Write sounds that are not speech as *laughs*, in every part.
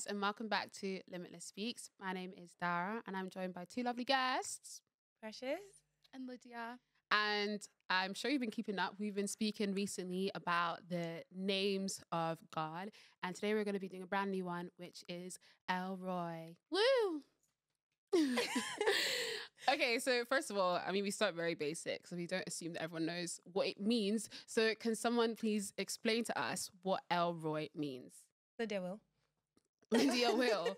guys, and welcome back to Limitless Speaks. My name is Dara, and I'm joined by two lovely guests. Precious. and Lydia. And I'm sure you've been keeping up. We've been speaking recently about the names of God. And today we're going to be doing a brand new one, which is El Roi. Woo! *laughs* okay, so first of all, I mean, we start very basic. So we don't assume that everyone knows what it means. So can someone please explain to us what El Roi means? Lydia will. Lydia will.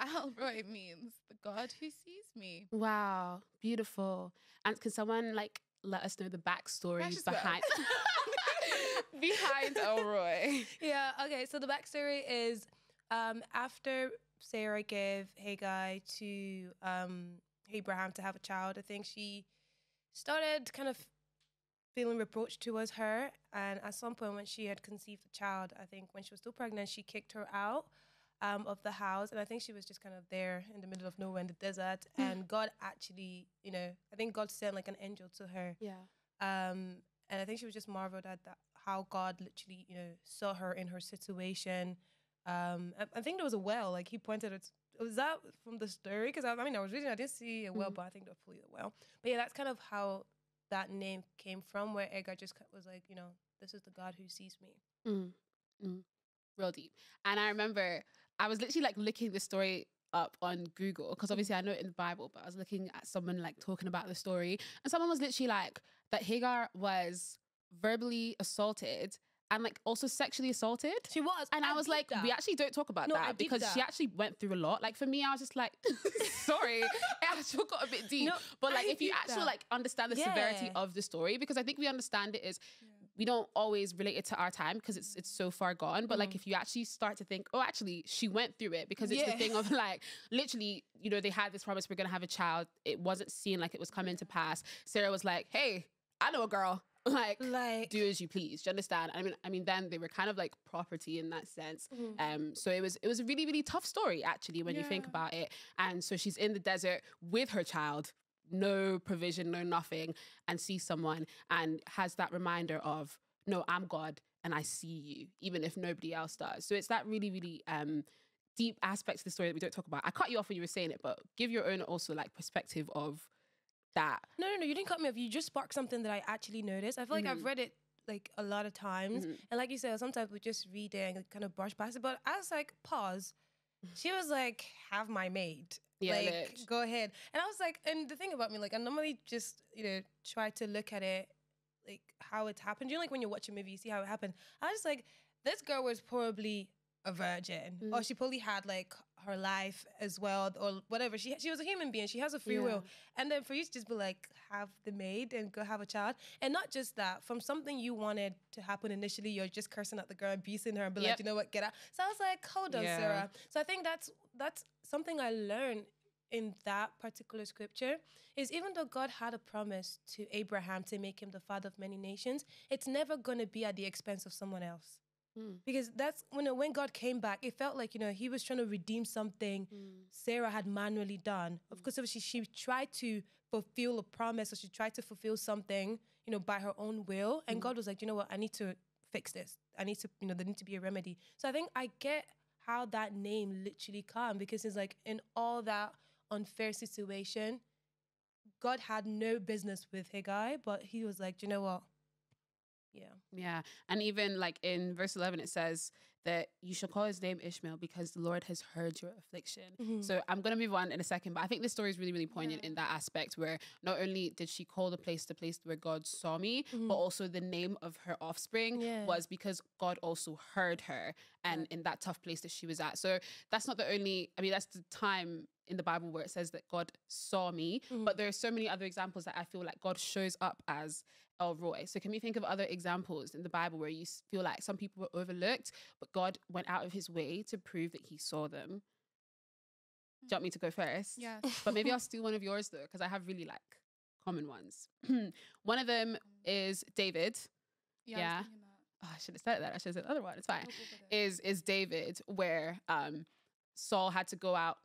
El Roi means the God who sees me. Wow, beautiful. And can someone like let us know the backstory behind *laughs* *laughs* behind El Roi? Yeah, okay. So the backstory is um, after Sarah gave Hagar to um, Abraham to have a child, I think she started kind of feeling reproached towards her. And at some point, when she had conceived a child, I think when she was still pregnant, she kicked her out um, of the house. And I think she was just kind of there in the middle of nowhere in the desert. *laughs* and God actually, you know, I think God sent like an angel to her. Yeah. Um, and I think she was just marveled at that how God literally, you know, saw her in her situation. Um, I, I think there was a well, like he pointed it. Was that from the story? Because I, I mean, I was reading, I didn't see a well, Mhm. but I think there was probably a well. But yeah, that's kind of how that name came from, where Hagar just was like, you know, this is the God who sees me. Mm, mm. Real deep. And I remember I was literally like looking the story up on Google because obviously I know it in the Bible, but I was looking at someone like talking about the story, and someone was literally like that Hagar was verbally assaulted and like also sexually assaulted. She was, And I, was like, that. we actually don't talk about No, that because she actually went through a lot. Like for me, I was just like, *laughs* sorry, *laughs* it actually got a bit deep. No, but like, I if you actually that. like understand the severity of the story, because I think we understand it is we don't always relate it to our time because it's it's so far gone. But like, Mhm. if you actually start to think, oh, actually, she went through it because it's the thing of like, literally, you know, they had this promise we're gonna have a child. It wasn't seen like it was coming to pass. Sarah was like, hey, I know a girl. *laughs* Like, like, do as you please. Do you understand? I mean, I mean, then they were kind of like property in that sense. Mhm. Um, so it was it was a really really tough story actually when you think about it. And so she's in the desert with her child, no provision, no nothing, and sees someone and has that reminder of no, I'm God and I see you, even if nobody else does. So it's that really really um deep aspect of the story that we don't talk about. I cut you off when you were saying it, but give your own also like perspective of that. no, no, no, you didn't cut me off. You just sparked something that I actually noticed. I feel like Mhm. I've read it like a lot of times. Mhm. And like you said, sometimes we just read it and kind of brush past it. But I was like, pause. She was like, have my maid. Yeah, like, lit. go ahead. And I was like, and the thing about me, like, I normally just, you know, try to look at it like how it happened. You know, like when you watch a movie, you see how it happened. I was like, this girl was probably a virgin, Mm. or she probably had like her life as well, or whatever. She she was a human being. She has a free will. And then for you to just be like, have the maid and go have a child. And not just that, from something you wanted to happen initially, you're just cursing at the girl, abusing her, and be Yep. like, you know what, get out. So I was like, hold on, Yeah. Sarah. So I think that's that's something I learned in that particular scripture is even though God had a promise to Abraham to make him the father of many nations, it's never gonna be at the expense of someone else. Mm. Because that's when when God came back, it felt like you know he was trying to redeem something Mm. Sarah had manually done. Of course, obviously, she tried to fulfill a promise or she tried to fulfill something, you know, by her own will. And Mhm. God was like, you know what, I need to fix this. I need to, you know, there need to be a remedy. So I think I get how that name literally come because it's like in all that unfair situation, God had no business with Hagar, but he was like, you know what? Yeah. Yeah. And even like in verse 11, it says that you shall call his name Ishmael because the Lord has heard your affliction. Mhm. So I'm going to move on in a second, but I think this story is really, really poignant Yeah. in that aspect where not only did she call the place the place where God saw me, Mhm. but also the name of her offspring Yeah. was because God also heard her and in that tough place that she was at. So that's not the only, I mean, that's the time in the Bible where it says that God saw me, Mhm. but there are so many other examples that I feel like God shows up as El Roi. So can we think of other examples in the Bible where you feel like some people were overlooked, but God went out of his way to prove that he saw them? Do you want me to go first? Yeah. *laughs* But maybe I'll *laughs* steal one of yours though, because I have really like common ones. *clears throat* one of them is David. Yeah. Yeah. I. Oh, I should have said that. I should have said the other one. It's fine. It. Is is David where um Saul had to go out,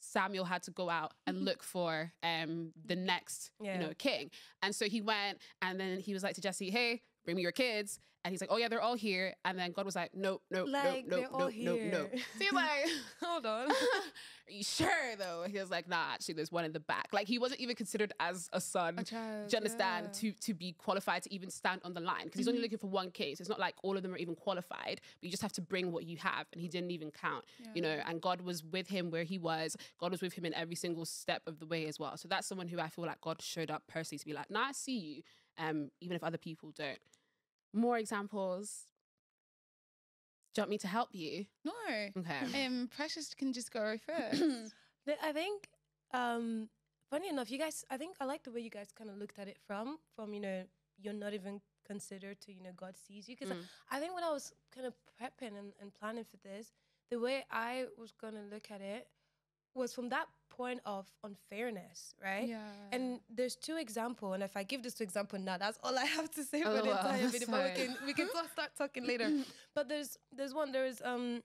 Samuel had to go out and look for um the next, Yeah. you know, king. And so he went and then he was like to Jesse, Hey, bring me your kids. And he's like, oh yeah, they're all here. And then God was like, nope, nope, Like, nope, they're nope, all nope, nope, nope. So he's like, *laughs* Hold on. are *laughs* you sure though? He was like, nah, actually, there's one in the back. Like he wasn't even considered as a son. A child. Do you understand? yeah. To to be qualified to even stand on the line because he's Mm-hmm. only looking for one case. It's not like all of them are even qualified, but you just have to bring what you have, and he didn't even count. You know, and God was with him where he was. God was with him in every single step of the way as well. So that's someone who I feel like God showed up personally to be like, nah, I see you, um, even if other people don't. More examples. Do you want me to help you? No. Okay. Um, Precious can just go *clears throat* first. I think, um, funny enough, you guys. I think I like the way you guys kind of looked at it from, from you know, you're not even considered to, you know, God sees you. Because Mm. I think when I was kind of prepping and, and planning for this, the way I was gonna look at it was from that point of unfairness, right? yeah. And there's two example, and if I give this two example now, that's all I *laughs* have to say Oh, for the wow, entire *laughs* video. But we can we can talk- start talking later. *laughs* But there's there's one there's um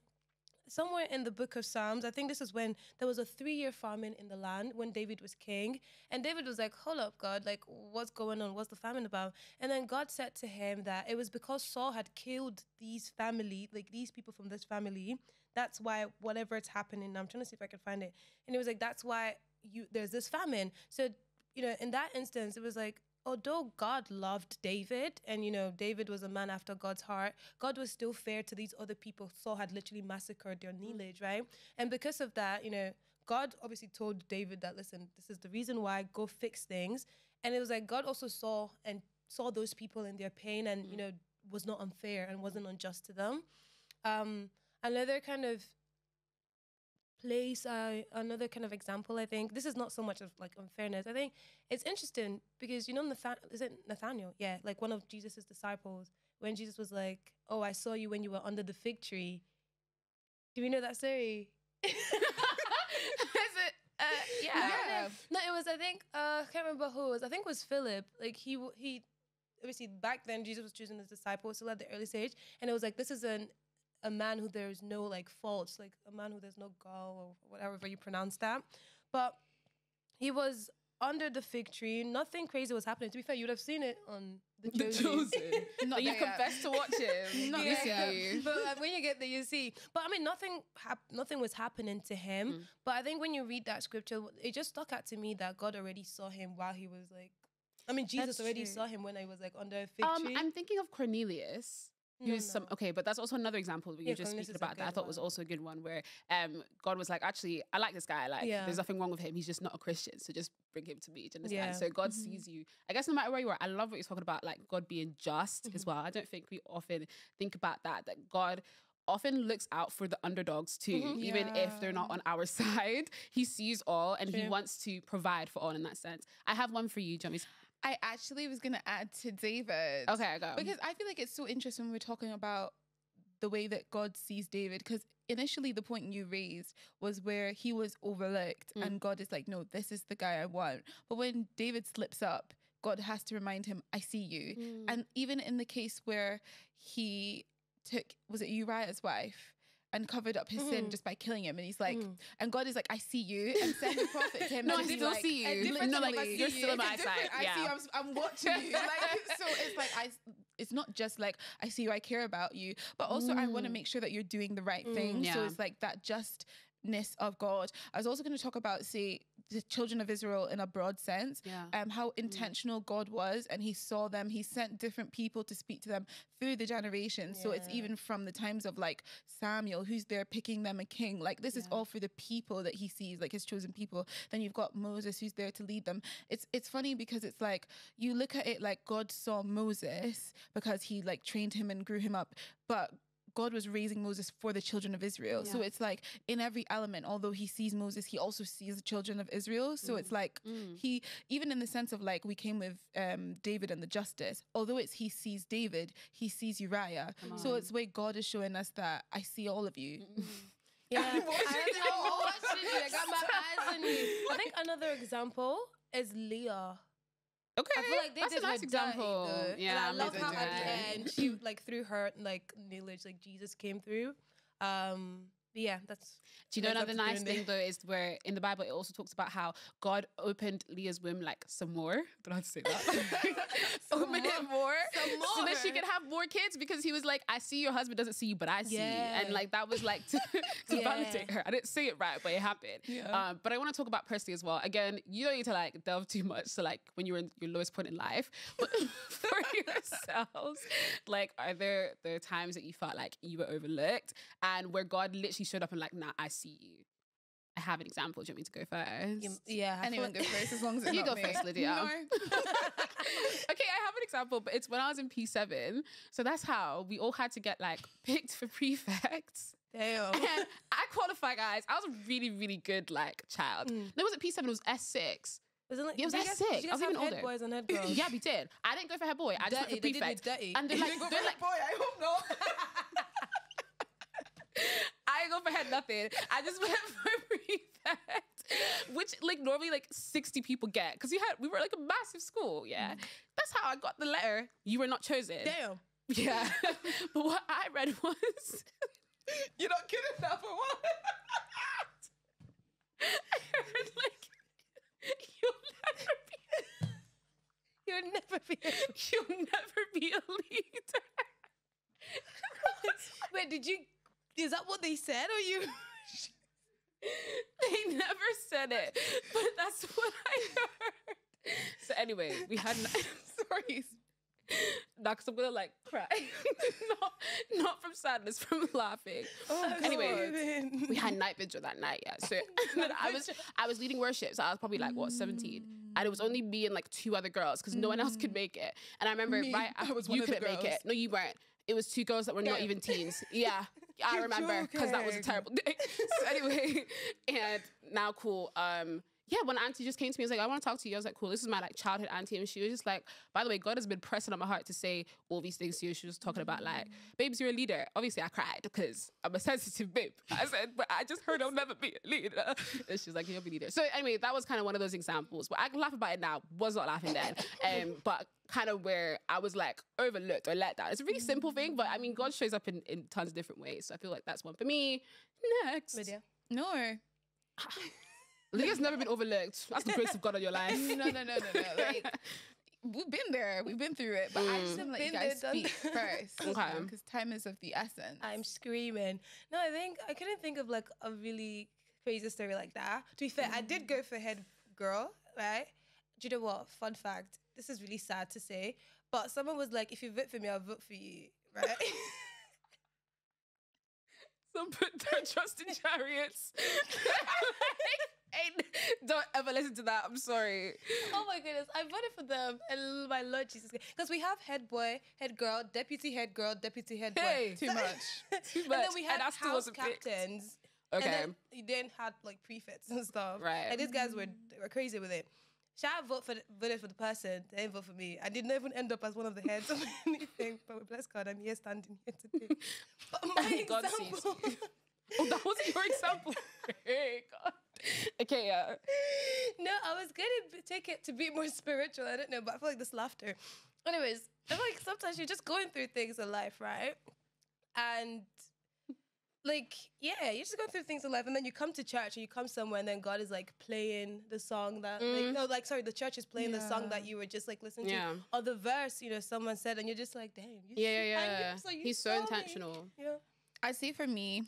somewhere in the book of Psalms, I think this is when there was a three year famine in the land when David was king. And David was like, Hold up, God, like, what's going on? What's the famine about? And then God said to him that it was because Saul had killed these family, like these people from this family. That's why whatever it's happening. I'm trying to see if I can find it. And it was like, That's why you there's this famine. So, you know, in that instance, it was like, although God loved David and you know David was a man after God's heart, God was still fair to these other people Saul had literally massacred their lineage, right? And because of that, you know, God obviously told David that listen, this is the reason why go fix things. And it was like God also saw and saw those people in their pain and you know was not unfair and wasn't unjust to them. Um another kind of place uh, another kind of example i think. This is not so much of like unfairness. I think it's interesting because you know Nathan- is it nathaniel? Yeah like one of jesus's disciples when jesus was like oh i saw you when you were under the fig tree. Do we know that story? *laughs* Is it? Uh, yeah. Yeah. no it was i think uh i can't remember who it was. I think it was philip. Like he he obviously back then jesus was choosing his disciples still at the early stage and it was like this is an a man who there's no like faults like a man who there's no gall or whatever you pronounce that but he was under the fig tree nothing crazy was happening to be fair you'd have seen it on the The chosen, Chosen. *laughs* Not you there yet. confessed to watch him. *laughs* Not You there see yet. you. but like, when you get there, you see. But I mean, nothing hap- nothing was happening to him. Mm. But I think when you read that scripture, it just stuck out to me that God already saw him while he was like. I mean, Jesus That's already true. saw him when I was like under a fig Um, tree. I'm thinking of Cornelius. No, Who's some okay, but that's also another example that Yeah, just speaking about that I thought was also a good one where um God was like, actually, I like this guy. Like, Yeah. there's nothing wrong with him. He's just not a Christian. So just bring him to me. Do you understand? Yeah. Mm-hmm. So God sees you. I guess no matter where you are, I love what you're talking about, like God being just Mm-hmm. as well. I don't think we often think about that, that God often looks out for the underdogs too, Mhm. even if they're not on our *laughs* side. He sees all and he wants to provide for all in that sense. I have one for you, Johnny. I actually was gonna add to David. Okay, I go. Because I feel like it's so interesting when we're talking about the way that God sees David. Because initially, the point you raised was where he was overlooked, Mm. and God is like, no, this is the guy I want. But when David slips up, God has to remind him, I see you. Mm. And even in the case where he took, was it Uriah's wife? And covered up his sin Mhm. just by killing him, and he's like, Mhm. and God is like, I see you, and send the prophet him. No, and I still like, see you. No, like, I you're still in my sight, I see you. yeah. I'm, I'm watching you. Like, so it's like I, It's not just like I see you. I care about you, but also I want to Mm. make sure that you're doing the right Mm. thing. So it's like that justness of God. I was also going to talk about say the children of Israel in a broad sense yeah. um, how intentional God was, and He saw them. He sent different people to speak to them through the generations. So it's even from the times of like Samuel, who's there picking them a king. Like this is all for the people that He sees, like His chosen people. Then you've got Moses, who's there to lead them. It's it's funny because it's like you look at it like God saw Moses because He like trained him and grew him up, but God was raising Moses for the children of Israel. So it's like in every element, although he sees Moses, he also sees the children of Israel. So it's like Mm. he even in the sense of like we came with um David and the justice, although it's he sees David, he sees Uriah. So it's where God is showing us that I see all of you. *laughs* Yeah, I'm watching I, you. I'm watching you. I got my eyes on you. I think another example is Leah. Okay. I feel like they That's did a nice example. dirty. Yeah, and I love how at the end she like through her like knowledge, like Jesus came through. Um, yeah, that's Do you know another nice thing though is where in the Bible it also talks about how God opened Leah's womb like some more. Don't know how to say that. *laughs* *laughs* opened it more, Some so that she could have more kids because he was like, "I see your husband doesn't see you, but I see Yeah. and like that was like to, *laughs* to Yeah. validate her. I didn't say it right, but it happened. Yeah. Um, but I want to talk about Presley as well. Again, you don't need to like delve too much. So like when you're in your lowest point in life, but for yourselves, like are there there are times that you felt like you were overlooked and where God literally showed up and like, nah, I see you. I have an example. Do you want me to go first? you- yeah. I Anyone like- go first as long as *laughs* it's You go me. first, Lydia. No. *laughs* okay, I have an example, but it's when I was in P7. So that's how we all had to get like *laughs* picked for prefects. Damn. And I qualify, guys. I was a really, really good like child. Mm. No, it wasn't P7, it was S6. Was it like, It was did you that guys- sick. I was even older. boys and head girls? Yeah, we did. I didn't go for head boy. I just went dirty. for They did prefect. dirty. And they're like, Go for they're the like, boy. I hope not. I ain't go for head nothing. I just *laughs* went for prefect, which like normally like sixty people get because we had we were like a massive school. Yeah, mm-hmm. that's how I got the letter. You were not chosen. Damn. Yeah, *laughs* but what I read was *laughs* You're not kidding now for what? I heard like you'll never be You'll never be. you'll never be a leader. Wait, did you? Is that what they said, or you? *laughs* They never said it, but that's what I heard. So anyway, we had *laughs* Sorry. not because I'm gonna like cry, *laughs* not not from sadness, from laughing. Oh, Anyway, God. we had night vigil that night, yeah. So I was I was leading worship, so I was probably like what 17. Mm. And it was only me and like two other girls because no one else could mm. make it. And I remember Me, right I after- was one you of couldn't make girls. it. No, you weren't. It was two girls that were not even teens. *laughs* Yeah. I remember because that was a terrible day. *laughs* so anyway, and now cool. Um yeah, when auntie just came to me, I was like, I want to talk to you. I was like, cool, this is my like childhood auntie. And she was just like, by the way, God has been pressing on my heart to say all these things to you. She was talking about like, babes, you're a leader. Obviously, I cried because I'm a sensitive babe. *laughs* I said, but I just heard I'll never be a leader. *laughs* And she was like, you'll be a leader. So anyway, that was kind of one of those examples. But I can laugh about it now. Was not laughing then. *laughs* Um, but kind of where I was like overlooked or let down. It's a really simple thing, but I mean, God shows up in, in tons of different ways. So I feel like that's one for me. Next. Lydia. No. Lydia's never been overlooked. That's the grace of God on your *laughs* life. No, no, no, no, no. Like *laughs* we've been there, we've been through it, but I just Mm. want to let you Been there, guys done speak first, *laughs* Okay. because time is of the essence. I'm screaming. No, I think I couldn't think of like a really crazy story like that. To be fair, I did go for head girl, right? Do you know what? Fun fact. This is really sad to say, but someone was like, "If you vote for me, I'll vote for you." Right? Some put their trust in chariots. Ain't- *laughs* don't ever listen to that. I'm sorry. oh my goodness, I voted for them, and my Lord Jesus, because we have head boy, head girl, deputy head girl, deputy head boy. Hey, Too much. *laughs* Too much. And then we had I still house wasn't picked. captains. Okay. And then you then had like prefects and stuff. Right. And these guys were they were crazy with it. Should I vote for the, voted for the person? They didn't vote for me. I didn't even end up as one of the heads of *laughs* anything. But with bless God, I'm here standing here today. But my God sees example, you. oh, that wasn't your example. hey, God. *laughs* Okay, yeah. no, I was gonna take it to be more *laughs* spiritual. I don't know, but I feel like this laughter. Anyways, I feel like sometimes you're just going through things in life, right? And like, yeah, you're just going through things in life, and then you come to church and you come somewhere, and then God is like playing the song that, like, Mm. no, like, sorry, the church is playing the song that you were just like listening Yeah. to, or the verse, you know, someone said, and you're just like, damn, you Yeah, yeah, *laughs* yeah. knew, so you He's so saw me. intentional. Yeah. I see. for me,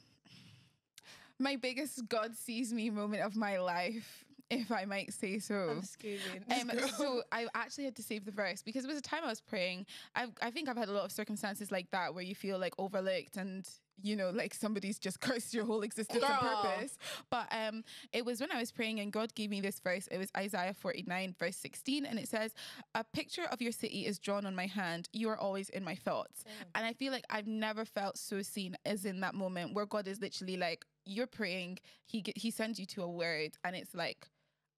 my biggest God sees me moment of my life, if I might say so. I'm screaming. Um, so I actually had to save the verse because it was a time I was praying. I I think I've had a lot of circumstances like that where you feel like overlooked and you know like somebody's just *laughs* cursed your whole existence Girl. purpose. But um, it was when I was praying and God gave me this verse. It was Isaiah forty nine verse sixteen, and it says, "A picture of your city is drawn on my hand. You are always in my thoughts." And I feel like I've never felt so seen as in that moment where God is literally like, you're praying, he he sends you to a word, and it's like,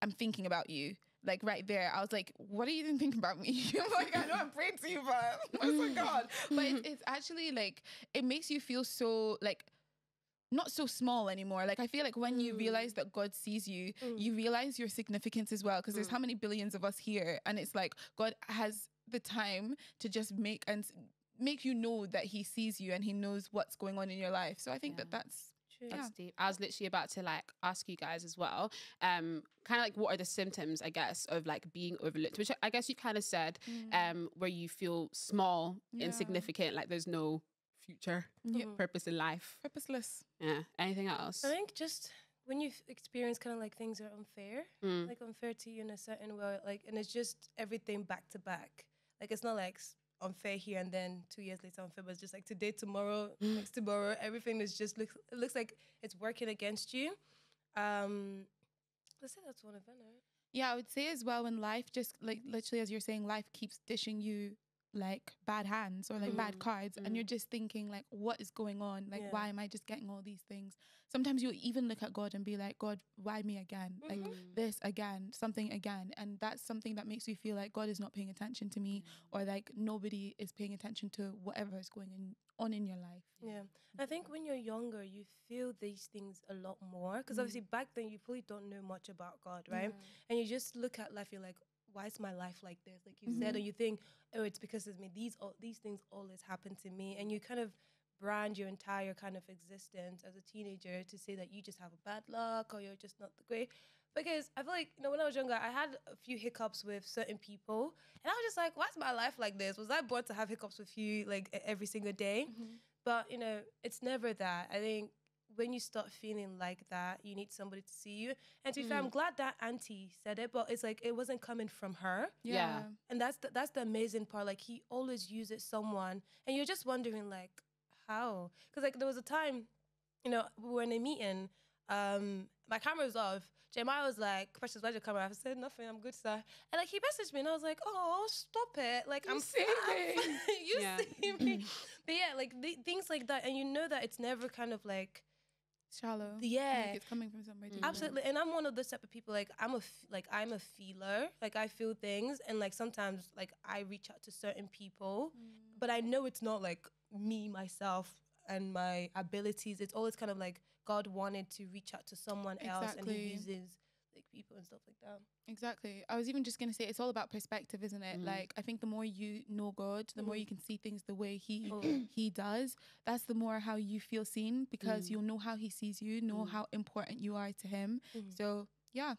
I'm thinking about you. Like right there, I was like, "What are you even thinking about me?" *laughs* I'm like, "I know I'm praying to you, but *laughs* oh my god!" But it's, it's actually like it makes you feel so like not so small anymore. Like I feel like when you Mm. realize that God sees you, Mm. you realize your significance as well. Because there's Mm. how many billions of us here, and it's like God has the time to just make and make you know that He sees you and He knows what's going on in your life. So I think that that's True. That's Yeah. deep. I was literally about to like ask you guys as well. Um, kind of like what are the symptoms, I guess, of like being overlooked, which I guess you kind of said, um, where you feel small, Yeah. insignificant, like there's no future, *laughs* purpose in life. Purposeless. Yeah. Anything else? I think just when you experience kind of like things are unfair, Mm. like unfair to you in a certain way, like, and it's just everything back to back. Like it's not like unfair here and then two years later unfair, but it's just like today, tomorrow, next tomorrow, everything is just looks it looks like it's working against you. Um, let's say that's one of them. Right? Yeah, I would say as well when life just like literally as you're saying, life keeps dishing you like bad hands or like bad Mhm. cards, Mm. and you're just thinking like, what is going on? Like, Yeah. why am I just getting all these things? Sometimes you even look at God and be like, God, why me again? Like Mm. this again, something again, and that's something that makes you feel like God is not paying attention to me, or like nobody is paying attention to whatever is going in, on in your life. Yeah. I think when you're younger, you feel these things a lot more because Mm. obviously back then you probably don't know much about God, right? And you just look at life, you're like, why is my life like this? Like you said, Mhm. or you think, oh, it's because of me. These all these things always happen to me, and you kind of brand your entire kind of existence as a teenager to say that you just have a bad luck or you're just not the great. Because I feel like you know when I was younger, I had a few hiccups with certain people, and I was just like, why is my life like this? Was I born to have hiccups with you like every single day? But you know, it's never that. I think when you start feeling like that, you need somebody to see you. And to be fair, I'm glad that auntie said it, but it's like it wasn't coming from her. Yeah. And that's the, that's the amazing part. Like he always uses someone, and you're just wondering like how? Because like there was a time, you know, we were in a meeting. Um, my camera was off. Jeremiah was like, "Precious, where's your camera?" I said, "Nothing. I'm good, sir." And like he messaged me, and I was like, "Oh, stop it! Like You I'm see *laughs* I'm- me. *laughs* you Yeah. see me." But yeah, like th- things like that, and you know that it's never kind of like Shallow. yeah. Like it's coming from deep. Absolutely, and I'm one of those type of people. Like I'm a like I'm a feeler. Like I feel things, and like sometimes like I reach out to certain people, mm. but I know it's not like me myself and my abilities. It's always kind of like God wanted to reach out to someone else, and He uses people and stuff like that. Exactly. I was even just gonna say it's all about perspective, isn't it? Mhm. Like I think the more you know God, the more Mhm. you can see things the way He Oh. *clears throat* He does. That's the more how you feel seen because Mm. you'll know how He sees you, know Mm. how important you are to Him. Mhm. So yeah,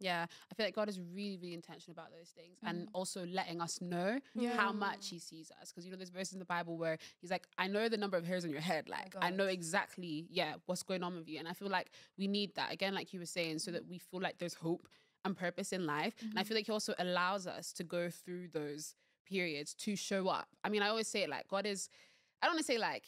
Yeah, I feel like God is really, really intentional about those things and Mhm. also letting us know Yeah. how much He sees us. Because you know, there's verses in the Bible where He's like, "I know the number of hairs on your head. Like, I know exactly, yeah, what's going on with you." And I feel like we need that again, like you were saying, so that we feel like there's hope and purpose in life. And I feel like He also allows us to go through those periods to show up. I mean, I always say it like God is. I don't want to say like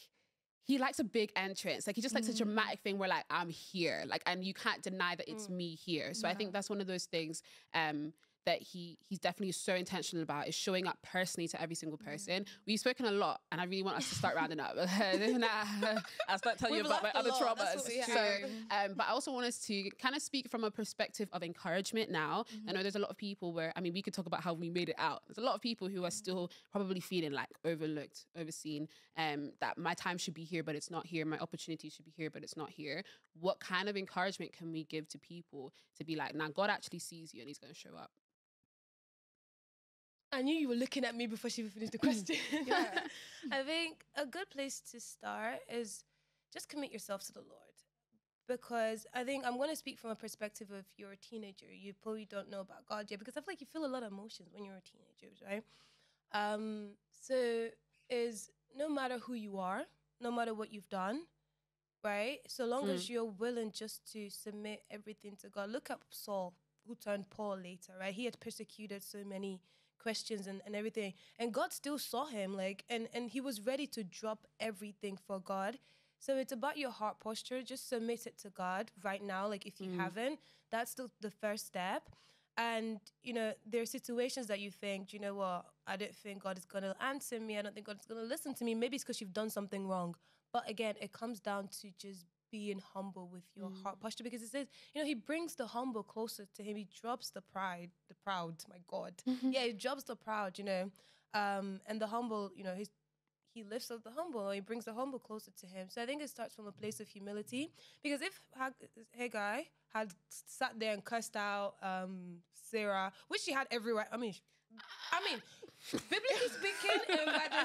he likes a big entrance. Like he just likes a Mm. dramatic thing where like I'm here. Like and you can't deny that it's Mm. me here. So I think that's one of those things um that he he's definitely so intentional about is showing up personally to every single person. We've spoken a lot and I really want us to start rounding up. *laughs* *laughs* nah, *laughs* I'll start telling you We've about my other lot, traumas. what we have. So um, but I also want us to kind of speak from a perspective of encouragement now. I know there's a lot of people where, I mean, we could talk about how we made it out. There's a lot of people who are still probably feeling like overlooked, overseen, um, that my time should be here, but it's not here. My opportunity should be here, but it's not here. What kind of encouragement can we give to people to be like, now God actually sees you and he's going to show up? I knew you were looking at me before she even finished the question. Yeah. *laughs* I think a good place to start is just commit yourself to the Lord. Because I think I'm going to speak from a perspective of you're a teenager. You probably don't know about God yet because I feel like you feel a lot of emotions when you're a teenager, right? Um, so is no matter who you are, no matter what you've done, right? So long as you're willing just to submit everything to God. Look at Saul, who turned Paul later, right? He had persecuted so many questions and, and everything. And God still saw him, like, and, and he was ready to drop everything for God. So it's about your heart posture. Just submit it to God right now. Like if you Mm. haven't, that's the, the first step. And you know, there are situations that you think, you know what, I don't think God is gonna answer me. I don't think God is gonna listen to me. Maybe it's because you've done something wrong. But again, it comes down to just being humble with your heart posture because it says, you know, he brings the humble closer to him. He drops the pride, the proud, my God. yeah, he drops the proud, you know. Um, and the humble, you know, he's he lifts up the humble, he brings the humble closer to him. So I think it starts from a place of humility. Because if Hag- Hagar had sat there and cursed out um, Sarah, which she had everywhere, I mean, I mean, *laughs* biblically speaking, um, by the,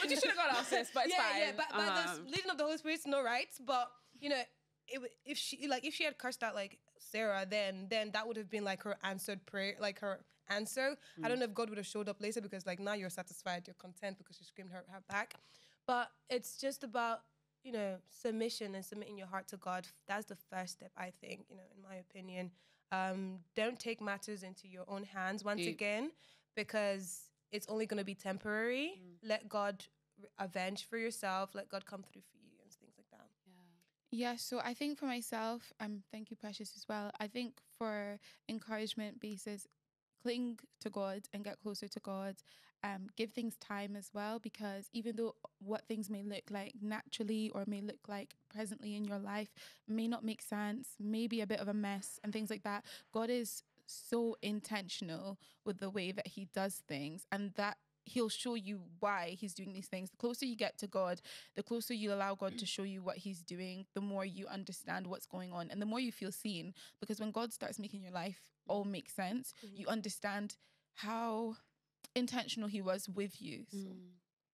but you should have got asked this, but it's yeah, fine. yeah, but by Um, the leading of the Holy Spirit, no right. But you know, it, if she like if she had cursed out like Sarah, then then that would have been like her answered prayer, like her answer. I don't know if God would have showed up later because like now you're satisfied, you're content because she screamed her, her back. But it's just about you know submission and submitting your heart to God. That's the first step, I think. You know, in my opinion, um, don't take matters into your own hands once Deep. again because it's only going to be temporary. Let God avenge for yourself. Let God come through for you and things like that. Yeah, so I think for myself, um, thank you, Precious, as well. I think for encouragement basis, cling to God and get closer to God. Um, give things time as well, because even though what things may look like naturally or may look like presently in your life may not make sense, may be a bit of a mess and things like that, God is so intentional with the way that He does things, and that He'll show you why He's doing these things. The closer you get to God, the closer you allow God to show you what He's doing, the more you understand what's going on and the more you feel seen. Because when God starts making your life all make sense, you understand how intentional He was with you. So. Mm.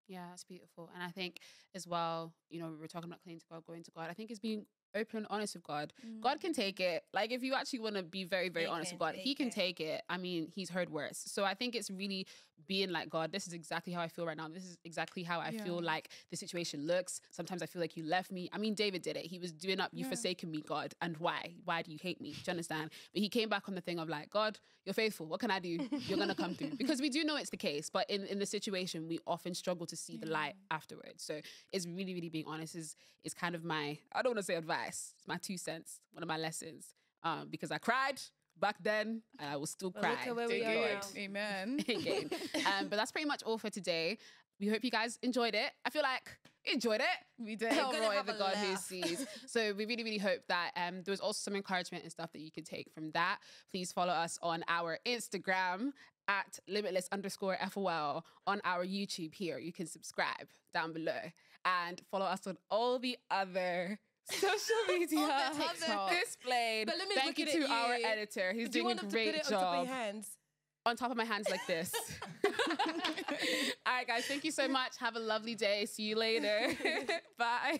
Yeah, that's beautiful. And I think as well, you know, we're talking about clinging to God, going to God. I think it's being open and honest with God. God can take it. Like if you actually want to be very, very He honest can with God, He can it. take it. I mean, He's heard worse. So I think it's really being like God. This is exactly how I feel right now. This is exactly how I feel like the situation looks. Sometimes I feel like you left me. I mean, David did it. He was doing up, you Yeah. forsaken me, God, and why? Why do you hate me? Do you understand? But he came back on the thing of like, God, you're faithful. What can I do? You're gonna come through because we do know it's the case. But in in the situation, we often struggle to see the light afterwards. So it's really, really being honest is is kind of my I don't want to say advice. It's my two cents. One of my lessons. Um, because I cried back then, and I will still But cry. look at where we are Amen. *laughs* Again. um, but that's pretty much all for today. We hope you guys enjoyed it. I feel like enjoyed it. we did. gonna El Roi, the a God who sees. So we really, really hope that um, there was also some encouragement and stuff that you could take from that. Please follow us on our Instagram at limitless underscore FOL on our YouTube here. You can subscribe down below and follow us on all the other social *laughs* media *laughs* TikTok. displayed. But let me Thank you to at our you. editor. He's Do you doing want a them to put great it on top of job your hands? on top of my hands like this. *laughs* All right, guys, thank you so much. Have a lovely day. See you later. Bye.